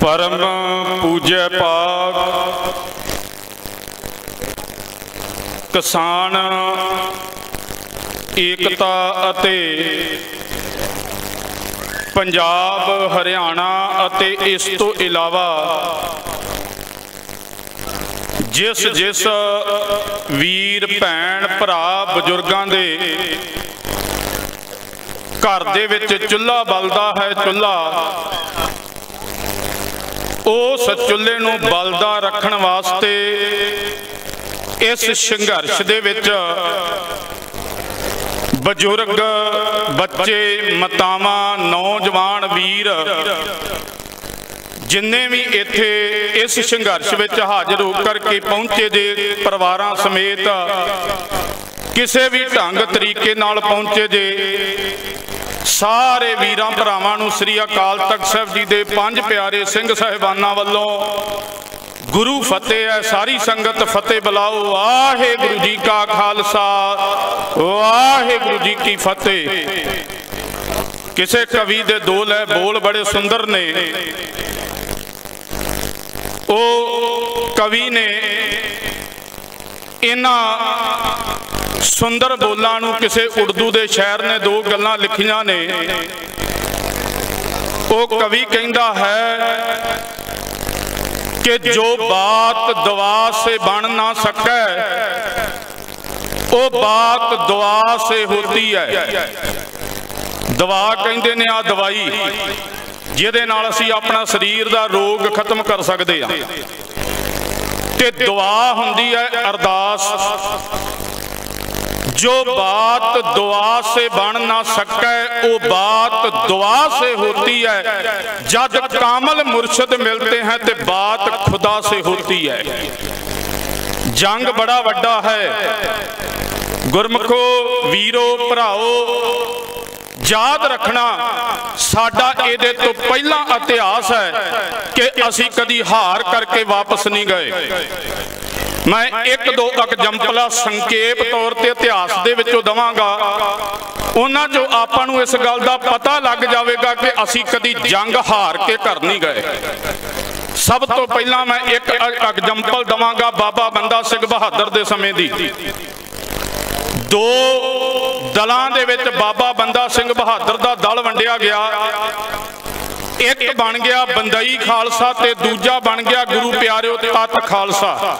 ਪਰਮ ਪੂਜੈ ਪਾਕ ਕਿਸਾਨ, ਏਕਤਾ ਅਤੇ ਪੰਜਾਬ, ਹਰਿਆਣਾ ਅਤੇ ਇਸ ਤੋਂ ਇਲਾਵਾ ਜਿਸ ਜਿਸ ਵੀਰ, ਭੈਣ, ਭਰਾ, ਬਜ਼ੁਰਗਾਂ ਦੇ ਘਰ ਦੇ ਵਿੱਚ ਚੁੱਲ੍ਹਾ ਬਲਦਾ ਹੈ, ਚੁੱਲ੍ਹਾ ਉਹ ਸਚੁੱਲੇ ਨੂੰ ਬਲਦਾ ਰੱਖਣ ਵਾਸਤੇ ਇਸ ਸੰਘਰਸ਼ ਦੇ ਵਿੱਚ ਬਜ਼ੁਰਗ ਬੱਚੇ, ਮਤਾਵਾਂ, ਨੌਜਵਾਨ ਵੀਰ ਜਿੰਨੇ ਵੀ ਇੱਥੇ ਇਸ ਸੰਘਰਸ਼ ਵਿੱਚ ਹਾਜ਼ਰ ਹੋ ਕਰਕੇ ਪਹੁੰਚੇ ਜੇ ਪਰਿਵਾਰਾਂ ਸਮੇਤ ਕਿਸੇ ਵੀ ਢੰਗ ਤਰੀਕੇ ਨਾਲ ਪਹੁੰਚੇ ਜੇ ਸਾਰੇ ਵੀਰਾਂ ਭਰਾਵਾਂ ਨੂੰ ਸ੍ਰੀ ਅਕਾਲ ਤਖਤ ਸਾਹਿਬ ਜੀ ਦੇ ਪੰਜ ਪਿਆਰੇ ਸਿੰਘ ਸਾਹਿਬਾਨਾਂ ਵੱਲੋਂ ਗੁਰੂ ਫਤਿਹ ਹੈ, ਸਾਰੀ ਸੰਗਤ ਫਤਿਹ ਬੁਲਾਓ। ਵਾਹਿਗੁਰੂ ਜੀ ਕਾ ਖਾਲਸਾ, ਵਾਹਿਗੁਰੂ ਜੀ ਕੀ ਫਤਿਹ। ਕਿਸੇ ਕਵੀ ਦੇ ਦੋ ਲੈ ਬੋਲ ਬੜੇ ਸੁੰਦਰ ਨੇ। ਉਹ ਕਵੀ ਨੇ ਇਹਨਾਂ ਸੁੰਦਰ ਬੋਲਾਂ ਨੂੰ ਕਿਸੇ ਉਰਦੂ ਦੇ ਸ਼ਾਇਰ ਨੇ ਦੋ ਗੱਲਾਂ ਲਿਖੀਆਂ ਨੇ। ਉਹ ਕਵੀ ਕਹਿੰਦਾ ਹੈ ਕਿ ਜੋ ਬਾਤ ਦਵਾ ਸੇ ਬਣ ਨਾ ਸਕੈ, ਉਹ ਬਾਤ ਦੁਆ ਸੇ ਹੁੰਦੀ ਹੈ। ਦਵਾ ਕਹਿੰਦੇ ਨੇ ਆ ਦਵਾਈ, ਜਿਹਦੇ ਨਾਲ ਅਸੀਂ ਆਪਣਾ ਸਰੀਰ ਦਾ ਰੋਗ ਖਤਮ ਕਰ ਸਕਦੇ ਹਾਂ। ਤੇ ਦੁਆ ਹੁੰਦੀ ਹੈ ਅਰਦਾਸ। जो बात दुआ से बन ना सके वो बात दुआ से होती है जब कामल मुर्शद मिलते हैं तो बात खुदा से होती है जंग बड़ा वड्डा है गुरमुखो वीरो भराओ ਯਾਦ ਰੱਖਣਾ ਸਾਡਾ ਇਹਦੇ ਤੋਂ ਪਹਿਲਾਂ ਇਤਿਹਾਸ ਹੈ ਕਿ ਅਸੀਂ ਕਦੀ ਹਾਰ ਕਰਕੇ ਵਾਪਸ ਨਹੀਂ ਗਏ ਮੈਂ ਇੱਕ ਦੋ ਐਗਜ਼ਾਮਪਲਾਂ ਸੰਖੇਪ ਤੌਰ ਤੇ ਇਤਿਹਾਸ ਦੇ ਵਿੱਚੋਂ ਦਵਾਂਗਾ। ਉਹਨਾਂ ਜੋ ਆਪਾਂ ਨੂੰ ਇਸ ਗੱਲ ਦਾ ਪਤਾ ਲੱਗ ਜਾਵੇਗਾ ਕਿ ਅਸੀਂ ਕਦੀ ਜੰਗ ਹਾਰ ਕੇ ਘਰ ਨਹੀਂ ਗਏ। ਸਭ ਤੋਂ ਪਹਿਲਾਂ ਮੈਂ ਇੱਕ ਐਗਜ਼ਾਮਪਲ ਦਵਾਂਗਾ ਬਾਬਾ ਬੰਦਾ ਸਿੰਘ ਬਹਾਦਰ ਦੇ ਸਮੇਂ ਦੀ। ਦੋ ਦਲਾਂ ਦੇ ਵਿੱਚ ਬਾਬਾ ਬੰਦਾ ਸਿੰਘ ਬਹਾਦਰ ਦਾ ਦਲ ਵੰਡਿਆ ਗਿਆ। ਇੱਕ ਬਣ ਗਿਆ ਬੰਦਈ ਖਾਲਸਾ ਤੇ ਦੂਜਾ ਬਣ ਗਿਆ ਗੁਰੂ ਪਿਆਰਿਓ ਤਤ ਖਾਲਸਾ।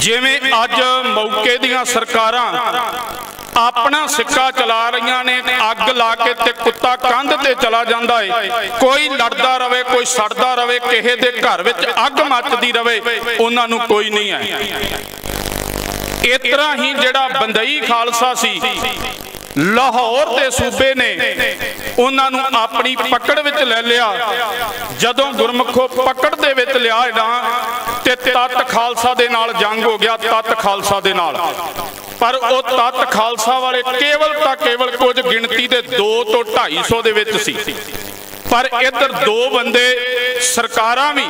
ਜਿਵੇਂ ਅੱਜ ਮੌਕੇ ਦੀਆਂ ਸਰਕਾਰਾਂ ਆਪਣਾ ਸਿੱਕਾ ਚਲਾ ਰਹੀਆਂ ਨੇ, ਅੱਗ ਲਾ ਕੇ ਤੇ ਕੁੱਤਾ ਕੰਧ ਤੇ ਚਲਾ ਜਾਂਦਾ ਏ। ਕੋਈ ਲੜਦਾ ਰਵੇ, ਕੋਈ ਸੜਦਾ ਰਵੇ, ਕਿਸੇ ਦੇ ਘਰ ਵਿੱਚ ਅੱਗ ਮੱਚਦੀ ਰਵੇ, ਉਹਨਾਂ ਨੂੰ ਕੋਈ ਨਹੀਂ ਹੈ। ਇਸ ਤਰ੍ਹਾਂ ਹੀ ਜਿਹੜਾ ਬੰਦਈ ਖਾਲਸਾ ਸੀ, ਲਾਹੌਰ ਦੇ ਸੂਬੇ ਨੇ, ਉਹਨਾਂ ਨੂੰ ਆਪਣੀ ਪਕੜ ਵਿੱਚ ਲੈ ਲਿਆ। ਜਦੋਂ ਗੁਰਮਖੋ ਪਕੜ ਦੇ ਵਿੱਚ ਲਿਆ ਨਾ ਤੇ ਤਤ ਖਾਲਸਾ ਦੇ ਨਾਲ ਜੰਗ ਹੋ ਗਿਆ ਤਤ ਖਾਲਸਾ ਦੇ ਨਾਲ। ਪਰ ਉਹ ਤਤ ਖਾਲਸਾ ਵਾਲੇ ਕੇਵਲ ਤਾਂ ਕੇਵਲ ਕੁਝ ਗਿਣਤੀ ਦੇ 2 ਤੋਂ 250 ਦੇ ਵਿੱਚ ਸੀ। ਪਰ ਇੱਧਰ ਦੋ ਬੰਦੇ ਸਰਕਾਰਾਂ ਵੀ,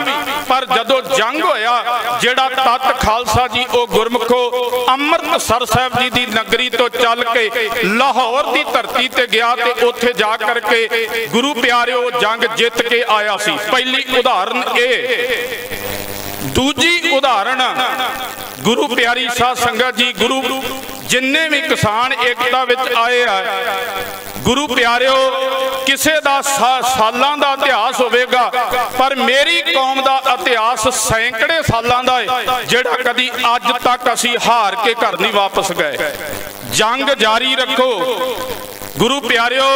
ਪਰ ਜਦੋਂ ਜੰਗ ਹੋਇਆ, ਜਿਹੜਾ ਤਤ ਖਾਲਸਾ ਜੀ, ਉਹ ਗੁਰਮਖੋ ਅੰਮ੍ਰਿਤਸਰ ਸਾਹਿਬ ਜੀ ਦੀ ਨਗਰੀ ਤੋਂ ਚੱਲ ਕੇ ਲਾਹੌਰ ਦੀ ਧਰਤੀ ਤੇ ਗਿਆ ਤੇ ਉੱਥੇ ਜਾ ਕਰਕੇ ਗੁਰੂ ਪਿਆਰਿਓ ਜੰਗ ਜਿੱਤ ਕੇ ਆਇਆ ਸੀ। ਪਹਿਲੀ ਉਦਾਹਰਨ ਇਹ। ਦੂਜੀ ਉਦਾਹਰਣ, ਗੁਰੂ ਪਿਆਰੀ ਸਾਧ ਸੰਗਤ ਜੀ, ਗੁਰੂ ਜਿੰਨੇ ਵੀ ਕਿਸਾਨ ਏਕਤਾ ਵਿੱਚ ਆਏ ਆ, ਗੁਰੂ ਪਿਆਰਿਓ, ਕਿਸੇ ਦਾ ਸਾਲਾਂ ਦਾ ਇਤਿਹਾਸ ਹੋਵੇਗਾ, ਪਰ ਮੇਰੀ ਕੌਮ ਦਾ ਇਤਿਹਾਸ ਸੈਂਕੜੇ ਸਾਲਾਂ ਦਾ ਹੈ ਜਿਹੜਾ ਕਦੀ ਅੱਜ ਤੱਕ ਅਸੀਂ ਹਾਰ ਕੇ ਘਰ ਨਹੀਂ ਵਾਪਸ ਗਏ। ਜੰਗ ਜਾਰੀ ਰੱਖੋ ਗੁਰੂ ਪਿਆਰਿਓ,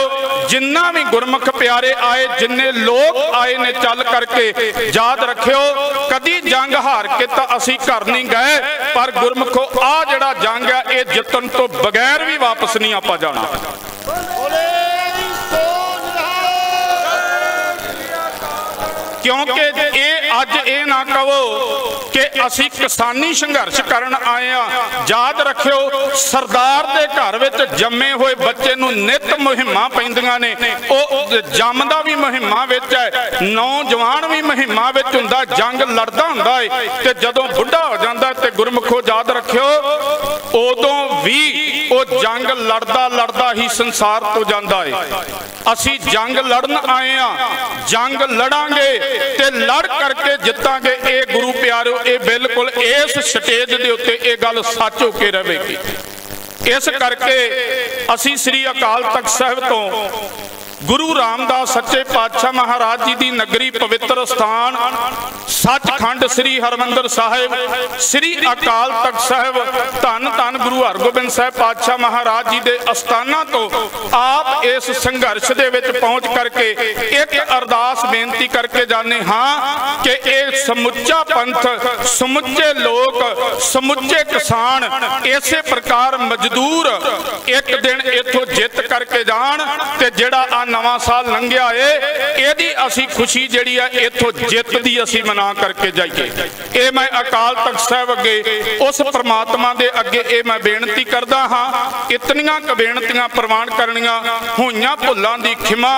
ਜਿੰਨਾ ਵੀ ਗੁਰਮੁਖ ਪਿਆਰੇ ਆਏ, ਜਿੰਨੇ ਲੋਕ ਆਏ ਨੇ ਚੱਲ ਕਰਕੇ, ਯਾਦ ਰੱਖਿਓ, ਕਦੀ ਜੰਗ ਹਾਰ ਕੇ ਤਾਂ ਅਸੀਂ ਘਰ ਨਹੀਂ ਗਏ, ਪਰ ਗੁਰਮੁਖੋ, ਆ ਜਿਹੜਾ ਜੰਗ ਹੈ, ਇਹ ਜਿੱਤਣ ਤੋਂ ਬਗੈਰ ਵੀ ਵਾਪਸ ਨਹੀਂ ਆਪਾਂ ਜਾਣਾ। ਕਿਉਂਕਿ ਇਹ ਅੱਜ ਇਹ ਅਸੀਂ ਕਿਸਾਨੀ ਸੰਘਰਸ਼ ਕਰਨ ਆਏ ਆ ਯਾਦ ਰੱਖਿਓ, ਸਰਦਾਰ ਦੇ ਘਰ ਵਿੱਚ ਜੰਮੇ ਹੋਏ ਬੱਚੇ ਨੂੰ ਨਿਤ ਮੁਹਿੰਮਾਂ ਪੈਂਦੀਆਂ ਨੇ। ਉਹ ਜੰਮਦਾ ਵੀ ਮੁਹਿੰਮਾਂ ਵਿੱਚ ਹੈ, ਨੌਜਵਾਨ ਵੀ ਮੁਹਿੰਮਾਂ ਵਿੱਚ ਹੁੰਦਾ ਜੰਗ ਲੜਦਾ ਹੁੰਦਾ ਹੈ ਤੇ ਜਦੋਂ ਬੁੱਢਾ ਹੋ ਜਾਂਦਾ ਤੇ ਗੁਰਮੁਖੋ ਯਾਦ ਰੱਖਿਓ, ਉਦੋਂ ਵੀ ਉਹ ਜੰਗ ਲੜਦਾ ਲੜਦਾ ਹੀ ਸੰਸਾਰ ਤੋਂ ਜਾਂਦਾ ਏ ਅਸੀਂ ਜੰਗ ਲੜਨ ਆਏ ਆ ਜੰਗ ਲੜਾਂਗੇ ਤੇ ਲੜ ਕਰਕੇ ਜਿੱਤਾਂਗੇ। ਇਹ ਗੁਰੂ ਪਿਆਰਿਓ ਇਹ ਬਿਲਕੁਲ ਇਸ ਸਟੇਜ ਦੇ ਉੱਤੇ ਇਹ ਗੱਲ ਸੱਚ ਹੋ ਕੇ ਰਹੇਗੀ। ਇਸ ਕਰਕੇ ਅਸੀਂ ਸ੍ਰੀ ਅਕਾਲ ਤਖਤ ਸਾਹਿਬ ਤੋਂ ਗੁਰੂ ਰਾਮਦਾਸ ਸੱਚੇ ਪਾਤਸ਼ਾਹ ਮਹਾਰਾਜ ਜੀ ਦੀ ਨਗਰੀ ਪਵਿੱਤਰ ਸਥਾਨ, ਸੱਚਖੰਡ ਸ੍ਰੀ ਹਰਮੰਦਰ ਸਾਹਿਬ, ਸ੍ਰੀ ਅਕਾਲ ਤਖਤ ਸਾਹਿਬ, ਧੰਨ ਧੰਨ ਗੁਰੂ ਹਰਗੋਬਿੰਦ ਸਾਹਿਬ ਪਾਤਸ਼ਾਹ ਮਹਾਰਾਜ ਜੀ ਦੇ ਅਸਥਾਨਾਂ ਤੋਂ ਆਪ ਇਸ ਸੰਘਰਸ਼ ਦੇ ਵਿੱਚ ਪਹੁੰਚ ਕਰਕੇ ਇੱਕ ਅਰਦਾਸ ਬੇਨਤੀ ਕਰਕੇ ਜਾਣੇ ਹਾਂ ਕਿ ਇਹ ਸਮੁੱਚਾ ਪੰਥ, ਸਮੁੱਚੇ ਲੋਕ, ਸਮੁੱਚੇ ਕਿਸਾਨ ਇਸੇ ਪ੍ਰਕਾਰ ਮਜ਼ਦੂਰ ਇੱਕ ਦਿਨ ਇੱਥੋਂ ਜਿੱਤ ਕਰਕੇ ਜਾਣ ਤੇ ਜਿਹੜਾ ਆ ਨਵਾਂ ਸਾਲ ਲੰਘਿਆ ਏ, ਇਹਦੀ ਅਸੀਂ ਖੁਸ਼ੀ ਜਿਹੜੀ ਆ, ਇੱਥੋਂ ਜਿੱਤ ਦੀ ਅਸੀਂ ਮਨਾ ਕਰਕੇ ਜਾਈਏ। ਇਹ ਮੈਂ ਅਕਾਲ ਤਖਤ ਸਾਹਿਬ ਅੱਗੇ, ਉਸ ਪ੍ਰਮਾਤਮਾ ਦੇ ਅੱਗੇ ਇਹ ਮੈਂ ਬੇਨਤੀ ਕਰਦਾ ਹਾਂ, ਇਤਨੀਆਂ ਕ ਬੇਨਤੀਆਂ ਪ੍ਰਵਾਨ ਕਰਨੀਆਂ, ਹੋਈਆਂ ਭੁੱਲਾਂ ਦੀ ਖਿਮਾ,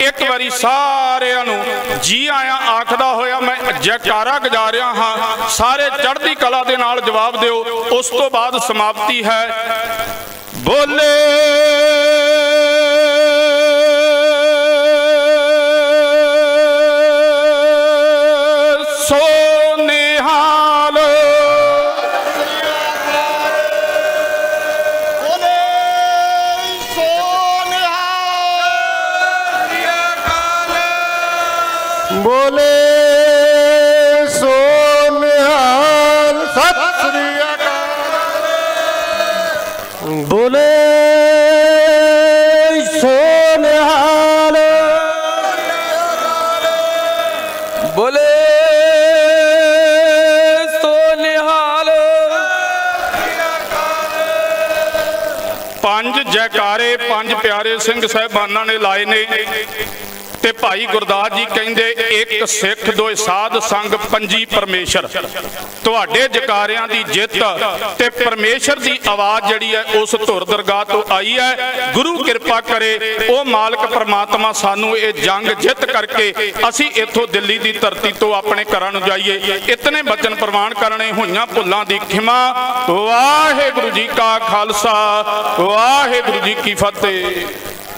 ਇੱਕ ਵਾਰੀ ਸਾਰਿਆਂ ਨੂੰ ਜੀ ਆਇਆ ਆਖਦਾ ਹੋਇਆ ਮੈਂ ਜੈਕਾਰਾ ਗੁਜ਼ਾਰਿਆ ਹਾਂ, ਸਾਰੇ ਚੜ੍ਹਦੀ ਕਲਾ ਦੇ ਨਾਲ ਜਵਾਬ ਦਿਓ, ਉਸ ਤੋਂ ਬਾਅਦ ਸਮਾਪਤੀ ਹੈ। ਬੋਲੇ ਬੋਲੇ ਸੋ ਨਿਹਾਲ, ਸਤਿ ਸ੍ਰੀ ਅਕਾਲ। ਬੋਲੇ ਸੋ ਨਿਹਾਲ। ਬੋਲੇ ਸੋ ਨਿਹਾਲ। ਪੰਜ ਜੈਕਾਰੇ, ਪੰਜ ਪਿਆਰੇ ਸਿੰਘ ਸਾਹਿਬਾਨਾਂ ਨੇ ਲਾਏ ਨੇ। ਤੇ ਭਾਈ ਗੁਰਦਾਸ ਜੀ ਕਹਿੰਦੇ, ਇੱਕ ਸਿੱਖ, ਦੋਏ ਸਾਧ ਸੰਗ, ਪੰਜੀ ਪਰਮੇਸ਼ਰ। ਤੁਹਾਡੇ ਜਕਾਰਿਆਂ ਦੀ ਜਿੱਤ ਤੇ ਪਰਮੇਸ਼ਰ ਦੀ ਆਵਾਜ਼ ਜਿਹੜੀ ਹੈ, ਉਸ ਧੁਰ ਦਰਗਾਹ ਤੋਂ ਆਈ ਹੈ। ਗੁਰੂ ਕਿਰਪਾ ਕਰੇ, ਉਹ ਮਾਲਕ ਪਰਮਾਤਮਾ ਸਾਨੂੰ ਇਹ ਜੰਗ ਜਿੱਤ ਕਰਕੇ ਅਸੀਂ ਇੱਥੋਂ ਦਿੱਲੀ ਦੀ ਧਰਤੀ ਤੋਂ ਆਪਣੇ ਘਰਾਂ ਨੂੰ ਜਾਈਏ। ਇਤਨੇ ਬਚਨ ਪ੍ਰਵਾਨ ਕਰਨੇ, ਹੋਈਆਂ ਭੁੱਲਾਂ ਦੀ ਖਿਮਾ। ਵਾਹਿਗੁਰੂ ਜੀ ਕਾ ਖਾਲਸਾ, ਵਾਹਿਗੁਰੂ ਜੀ ਕੀ ਫਤਿਹ।